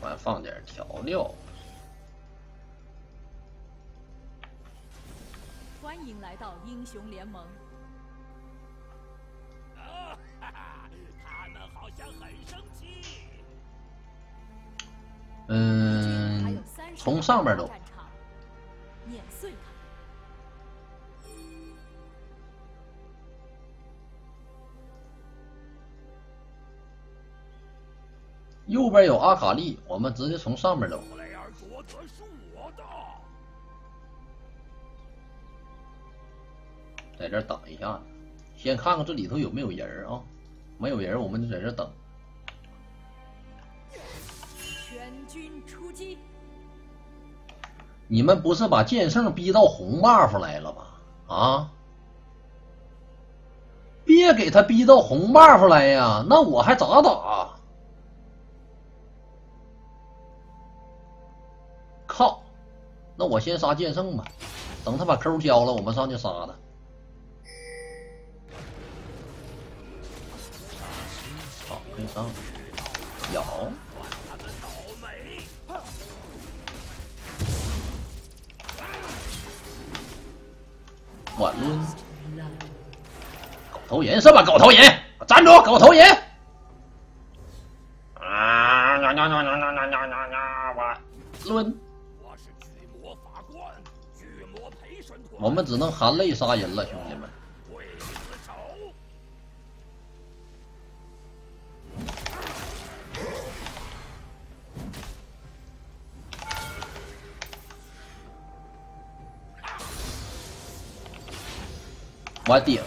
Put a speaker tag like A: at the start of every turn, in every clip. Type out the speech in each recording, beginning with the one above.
A: 完放点调料。
B: 欢迎来到英雄联盟。
C: 他们好像很生气。
A: 嗯，从上边走。右边有阿卡丽，我们直接从上面走。在这等一下，先看看这里头有没有人啊？没有人，我们就在这等。
B: 全军出击！
A: 你们不是把剑圣逼到红 buff 来了吗？啊！别给他逼到红 buff 来呀！那我还咋打？那我先杀剑圣吧，等他把 Q 交了，我们上去杀他。好，可以上。咬。晚抡。狗头人是吧？狗头人，站住！狗头人。啊呀呀呀呀呀呀呀呀！晚抡。我们只能含泪杀人了，兄弟们。我顶。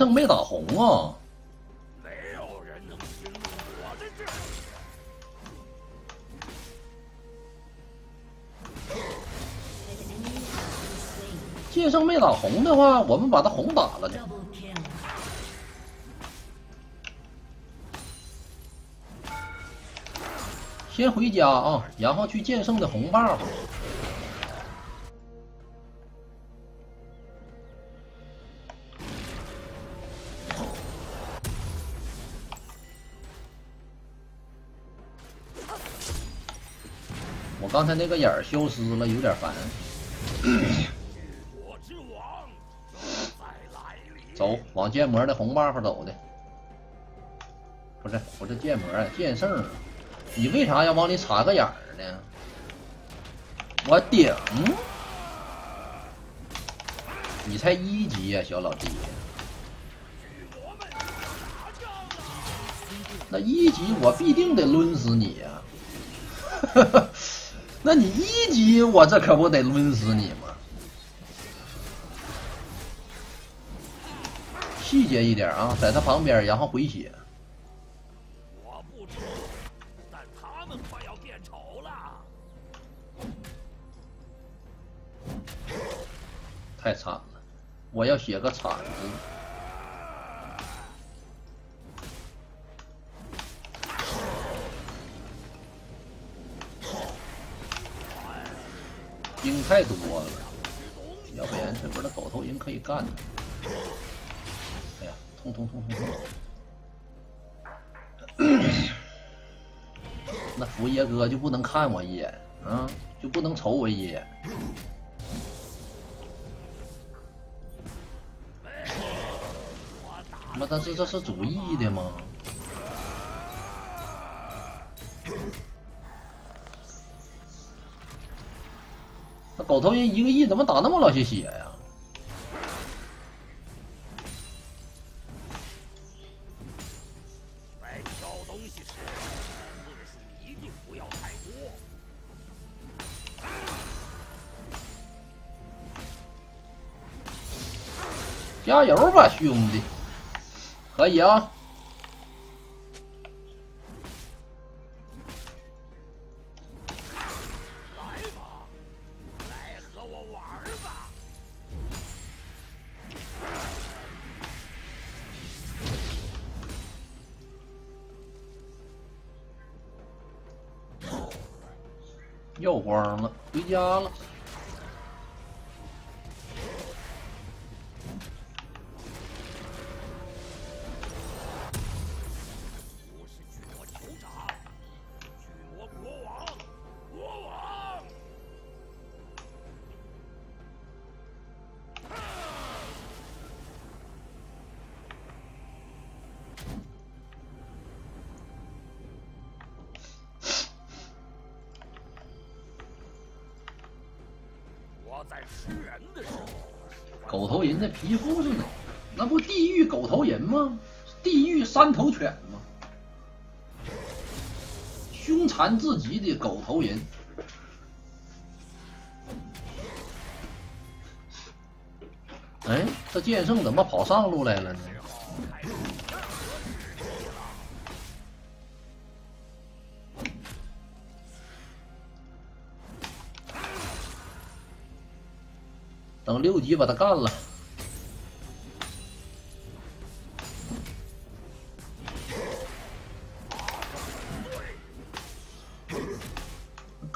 A: 剑圣没打红啊！
C: 没有人。
A: 剑圣没打红的话，我们把他红打了。先回家啊，然后去剑圣的红 buff。才那个眼儿消失了，有点烦。走，往剑魔的红 buff 走的。不是，不是剑魔，剑圣。你为啥要往里插个眼儿呢？我顶！你才一级呀，小老弟。那一级我必定得抡死你呀！哈哈。那你一级，我这可不得抡死你吗？细节一点啊，在他旁边，然后回血。
C: 我不丑，但他们快要变丑了。
A: 太惨了，我要写个惨字。兵太多了，要不然这边的狗头鹰可以干。哎呀，痛痛痛痛痛！那福爷哥就不能看我一眼啊？就不能瞅我一眼？那但是这是主意的吗？狗头鹰一个亿，怎么打那么老些血呀？
C: 在挑东西时，次数一定不要太多。
A: 加油吧，兄弟！可以啊。要光了，回家了。皮肤是哪？那不地狱狗头人吗？地狱三头犬吗？凶残至极的狗头人。哎，这剑圣怎么跑上路来了呢？等六级把他干了。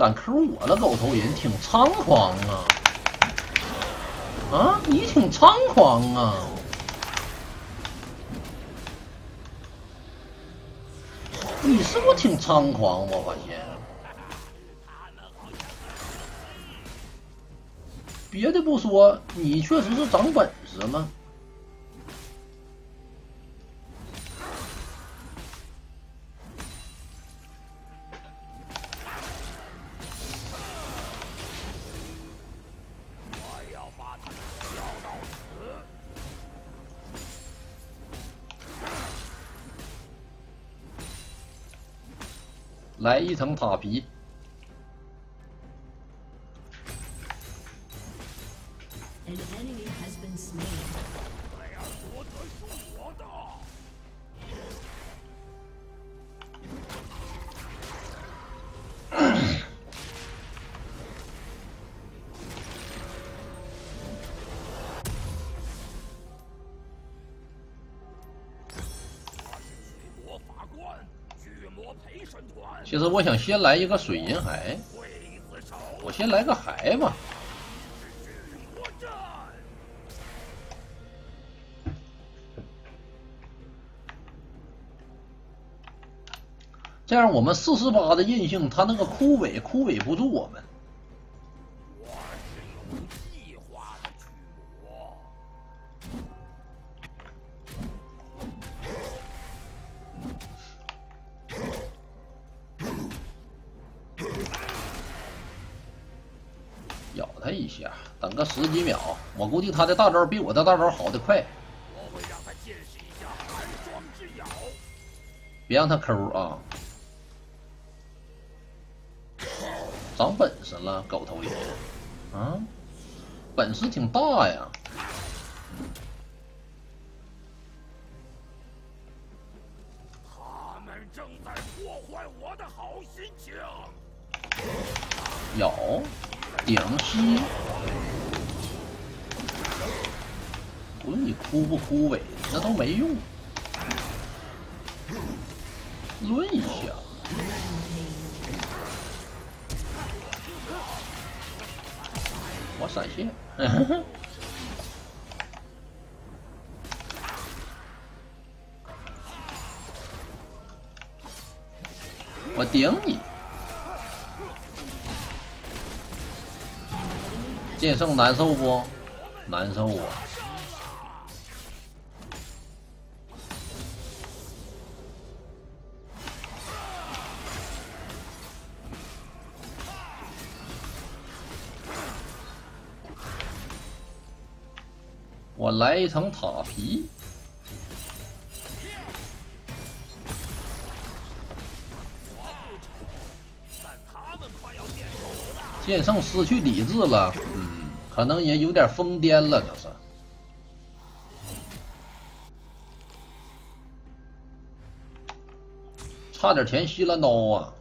A: 敢 Q 我的，狗头人挺猖狂啊！啊，你挺猖狂啊！你是不是挺猖狂？我发现。别的不说，你确实是长本事
C: 了？
A: 来一层塔皮，
C: 我
A: 想先来一个水银海，我先来个海吧。这样我们四十八的韧性，它那个枯萎枯萎不住我们。十几秒，我估计他的大招比我的大招好的快，
C: 我会让他见识一下寒霜之咬。
A: 别让他抠啊！长本事了，狗头人，啊，本事挺大呀。
C: 他们正在破坏我的好心情。
A: 咬，顶吸，论你枯不枯萎，那都没用。抡一下，我闪现，我顶你。剑圣难受不？难受啊！我来一层塔皮，剑圣失去理智了，嗯，可能也有点疯癫了，这是。差点填吸了刀啊！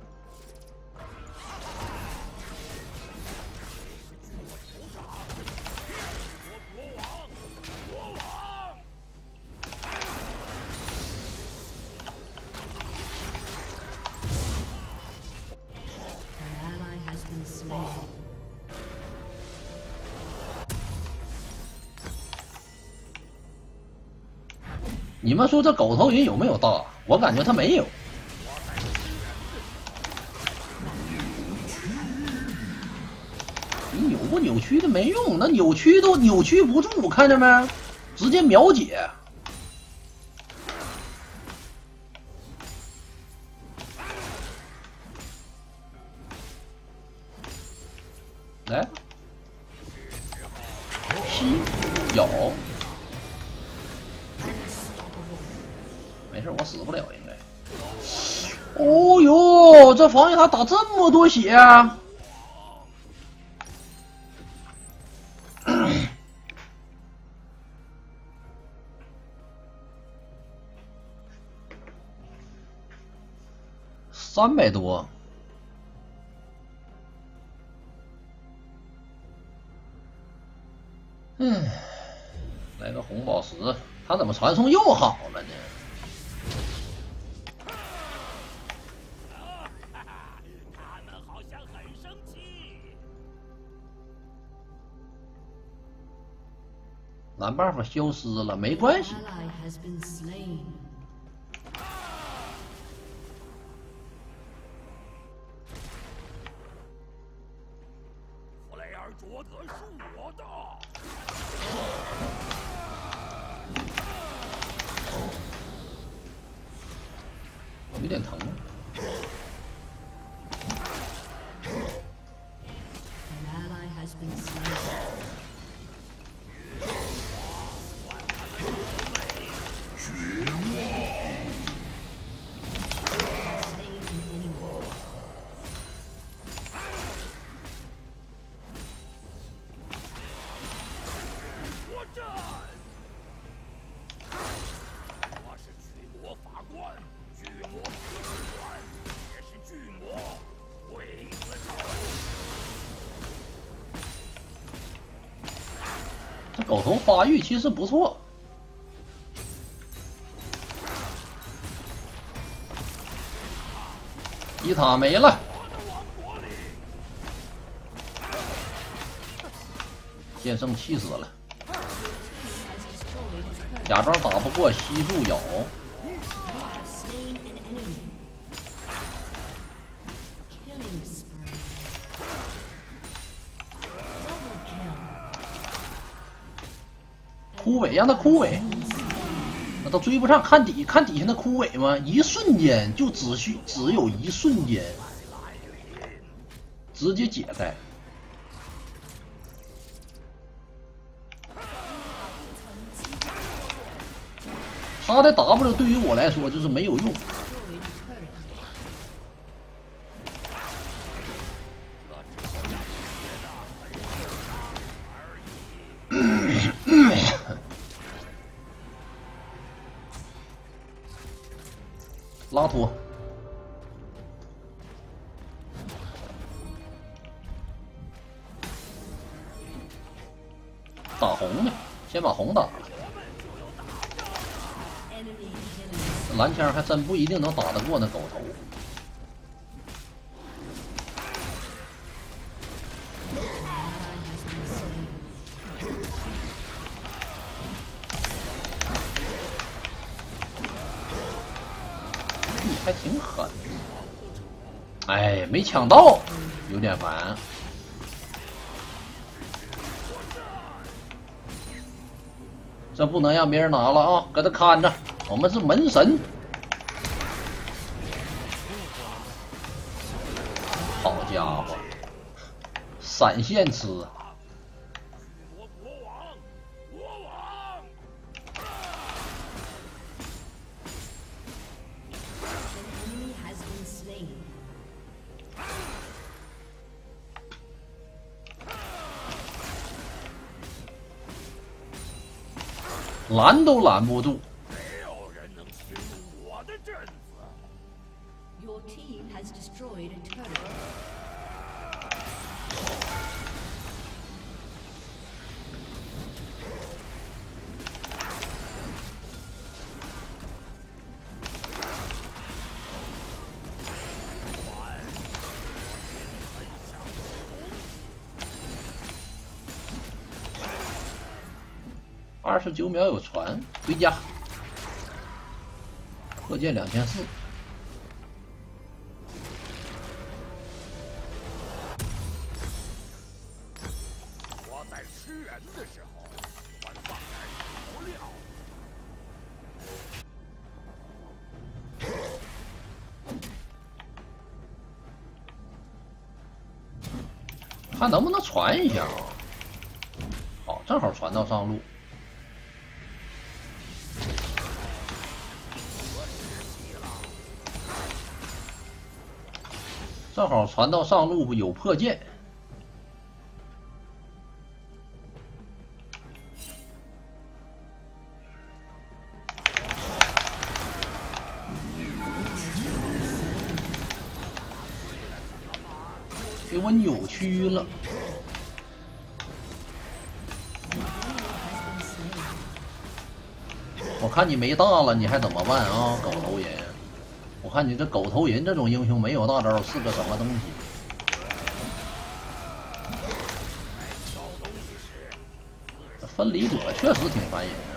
A: 你们说这狗头鹰有没有大？我感觉他没有。你扭不扭曲的没用，那扭曲都扭曲不住，看见没？直接秒解。他，打这么多血啊！三百多，嗯，来个红宝石，他怎么传送又好了呢？蓝 buff 消失了，没关系.
C: 弗雷尔卓德是我的。
A: 有点疼。
D: An
A: 狗头发育其实不错。一塔没了，剑圣气死了，假装打不过吸住咬，枯萎让他枯萎，那都追不上，看底看底下那枯萎吗？一瞬间就只需只有一瞬间，直接解开。他的 W 对于我来说就是没有用，打红的，先把红打了。蓝枪还真不一定能打得过那狗头。没抢到，有点烦。这不能让别人拿了啊！搁这看着，我们是门神。好家伙，闪现吃，拦都拦不住。十九秒有船，回家。破剑两千四，
C: 我在吃人的时候，会放点调料。
A: 看能不能传一下啊？好，正好传到上路。正好传到上路有破剑，给我扭曲了。我看你没大了，你还怎么办啊，狗头人？我看你这狗头人这种英雄没有大招是个什么东西？分离者确实挺烦人啊，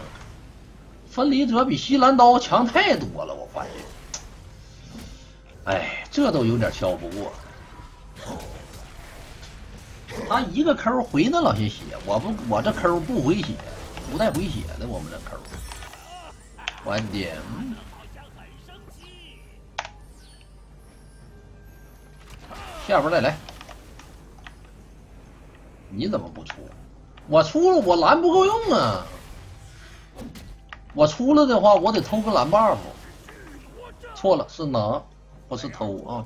A: 分离者比西兰刀强太多了，我发现。哎，这都有点敲不过。他一个抠回那老些血，我不我这抠不回血，不带回血的，我们这抠。我的，下边再来。你怎么不出？我出了，我蓝不够用啊！我出了的话，我得偷个蓝 buff。错了，是拿，不是偷啊。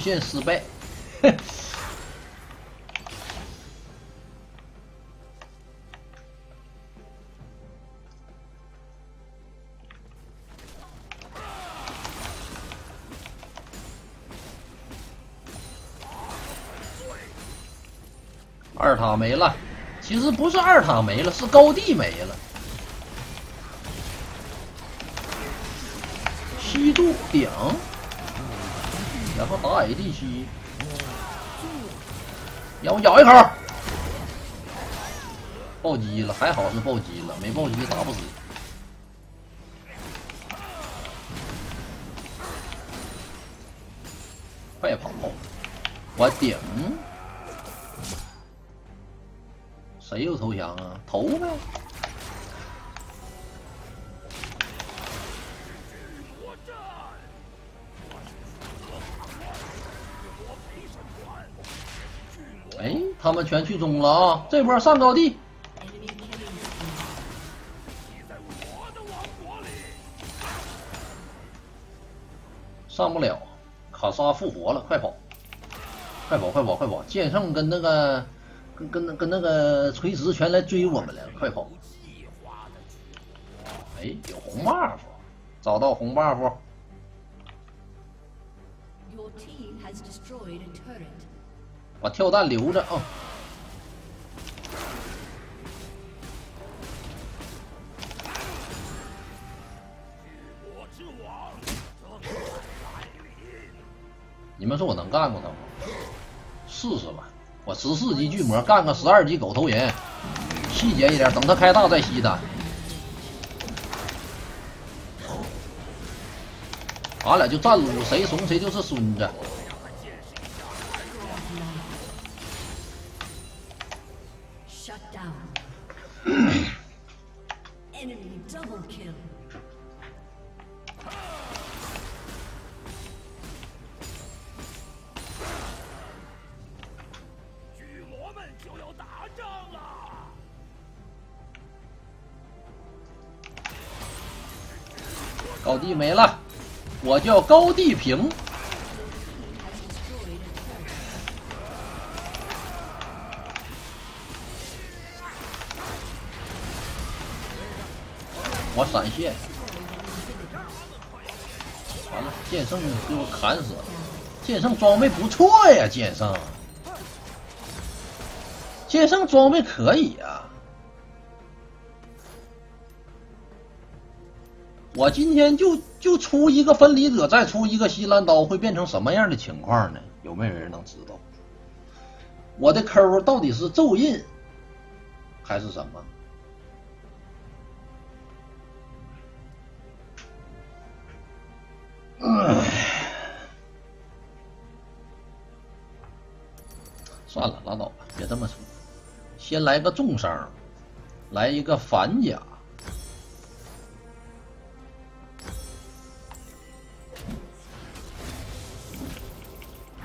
A: 线失败。二塔没了，其实不是二塔没了，是高地没了。吸住顶，然后打 ADC，让我咬一口，暴击了，还好是暴击了，没暴击打不死。快跑！我顶，谁又投降啊？投呗！他们全去中了啊！这波上高地，上不了，卡莎复活了，快跑！快跑，快跑，快跑！剑圣跟那个跟跟那跟那个锤石全来追我们了，快跑！哎，有红 buff，找到红
D: buff，Your team has destroyed a turret.
A: 把跳弹留着啊！
C: 我之王。
A: 你们说我能干过他吗？试试吧，我十四级巨魔干个十二级狗头人，细节一点，等他开大再吸他。俺俩就站撸，谁怂谁就是孙子。
D: 嗯 Enemy double kill.
C: 巨魔们就要打仗了。
A: 高地没了，我叫高地平。闪现，完了，剑圣给我砍死了。剑圣装备不错呀，剑圣，剑圣装备可以啊、我今天就就出一个分离者，再出一个吸蓝刀，会变成什么样的情况呢？有没有人能知道？我的 Q 到底是咒印还是什么？唉，算了，拉倒吧，别这么说。先来个重伤，来一个反甲。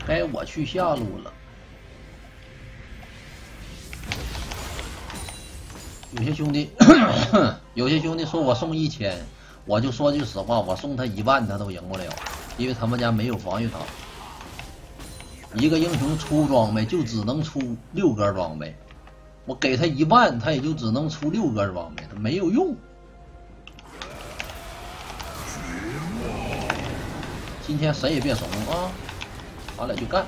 A: 该我去下路了。有些兄弟，有些兄弟说我送一千，我就说句实话，我送他一万他都赢不了，因为他们家没有防御塔。一个英雄出装备就只能出六格装备，我给他一万，他也就只能出六格装备，他没有用。今天谁也别怂啊，咱俩就干。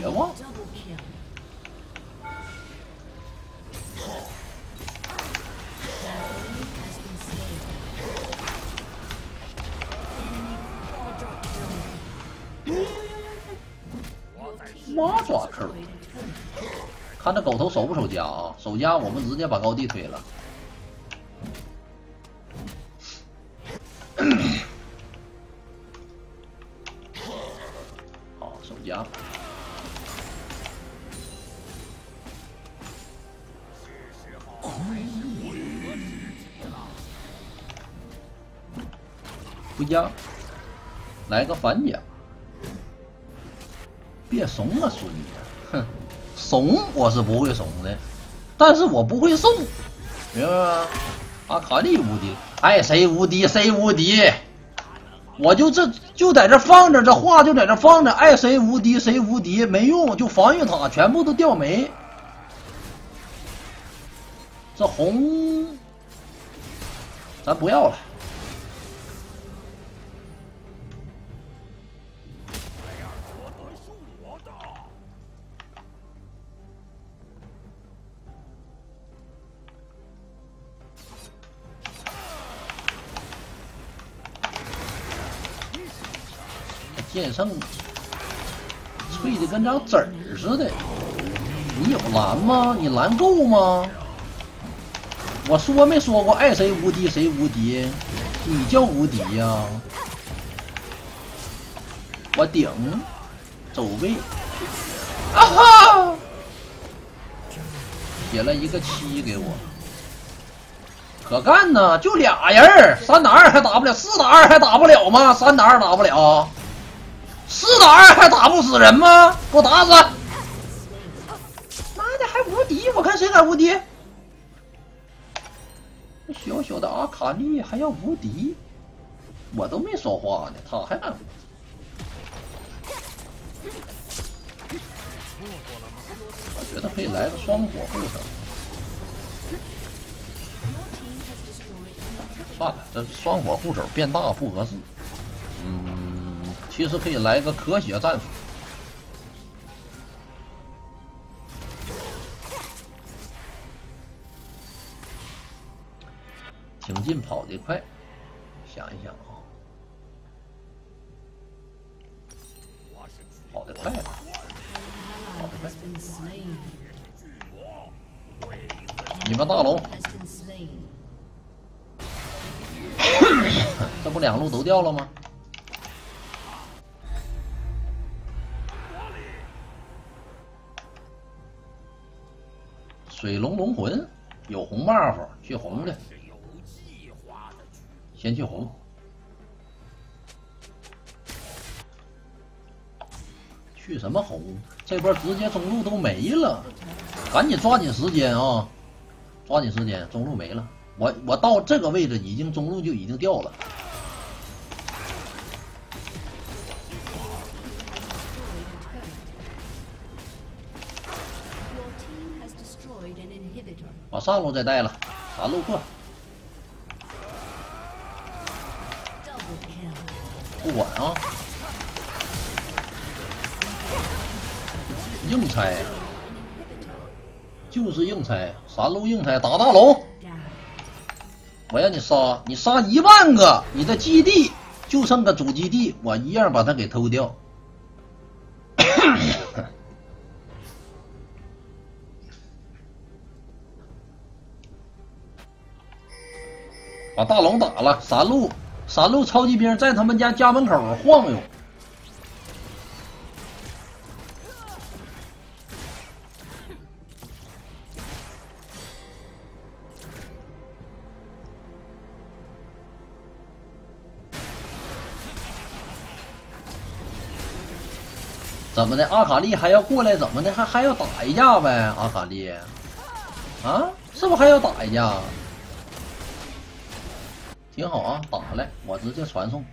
A: 绝望。守不守家啊？守家，我们直接把高地推了。好，守家。回家，来个反甲。别怂啊，孙子！哼，怂我是不会怂的，但是我不会送，明白吗？阿卡丽无敌，爱谁无敌谁无敌，我就这就在这放着，这话就在这放着，爱谁无敌谁无敌，没用，就防御塔全部都掉没。这红，咱不要了。剑圣脆的跟张纸儿似的。你有蓝吗？你蓝够吗？我说没说过爱谁无敌谁无敌？你叫无敌呀、我顶走位啊哈！写了一个七给我，可干呢？就俩人儿，三打二还打不了，四打二还打不了吗？三打二打不了，四打二还打不死人吗？给我打死！妈的还无敌，我看谁敢无敌？小小的阿卡丽还要无敌，我都没说话呢，他还敢无敌？我觉得可以来个双火护手。算了，这双火护手变大不合适。嗯，其实可以来个咳血战术。挺进跑得快，想一想啊，跑得快你们大龙. 这不两路都掉了吗？水龙龙魂有红 buff，去红的，先去红。去什么红？这波直接中路都没了，赶紧抓紧时间啊！抓紧时间，中路没了。我我到这个位置已经中路就已经掉了。上路再带了，啥路破不管啊，硬拆。就是硬拆，三路硬拆打大龙，我让你杀，你杀一万个，你的基地就剩个主基地，我一样把它给偷掉。把大龙打了，三路三路超级兵在他们家家门口晃悠。怎么的？阿卡丽还要过来？怎么的？还还要打一架呗？阿卡丽，啊，是不是还要打一架？挺好啊，打来，我直接传送。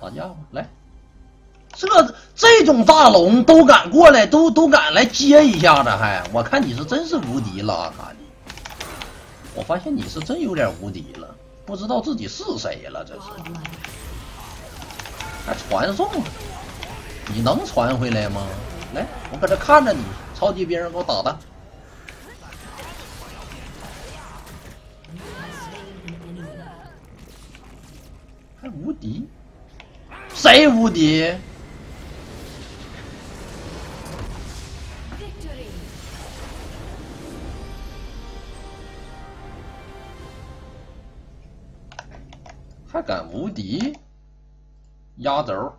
A: 打架吧，来！这这种大龙都敢过来，都都敢来接一下子，还我看你是真是无敌了，阿卡丽。我发现你是真有点无敌了，不知道自己是谁了，这是还传送，你能传回来吗？来，我搁这看着你，超级兵给我打的，还无敌？谁无敌.还敢无敌？压轴。